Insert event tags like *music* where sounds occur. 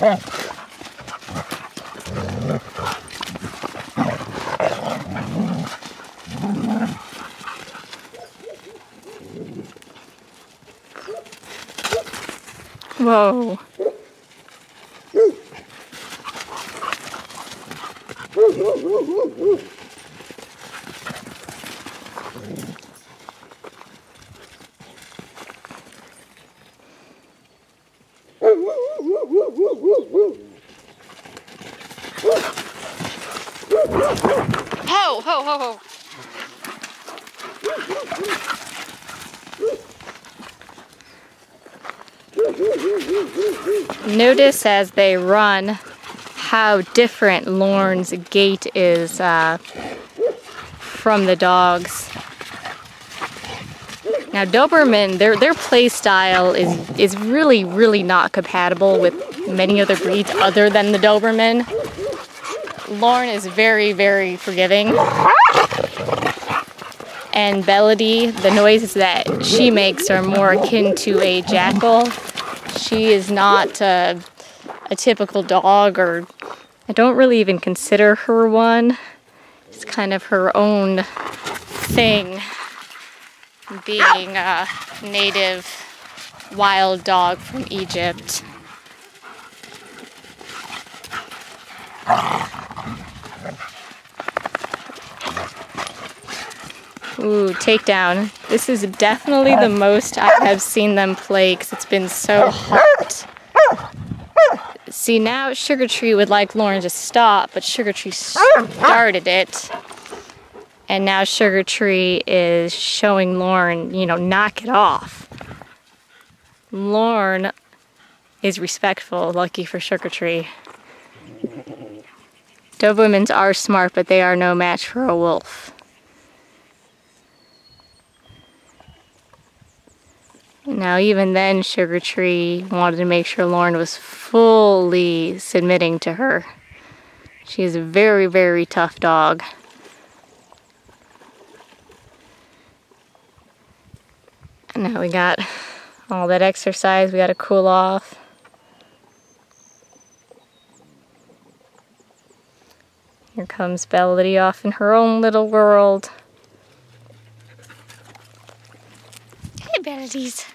Whoa. *laughs* Ho, ho, ho, ho. Notice as they run how different Lorne's gait is uh, from the dogs. Now Doberman, their their play style is is really really not compatible with many other breeds other than the Doberman. Lorne is very very forgiving. And Baladi, the noises that she makes are more akin to a jackal. She is not uh, a typical dog, or I don't really even consider her one. It's kind of her own thing, being a native wild dog from Egypt. Ooh, takedown. This is definitely the most I have seen them play because it's been so hot. See, now Sugar Tree would like Lorne to stop, but Sugar Tree started it. And now Sugar Tree is showing Lorne, you know, knock it off. Lorne is respectful, lucky for Sugar Tree. Dobermans are smart, but they are no match for a wolf. Now, even then, Sugar Tree wanted to make sure Lorne was fully submitting to her. She is a very, very tough dog. And now we got all that exercise, we got to cool off. Here comes Baladi off in her own little world. Hey, Belladies.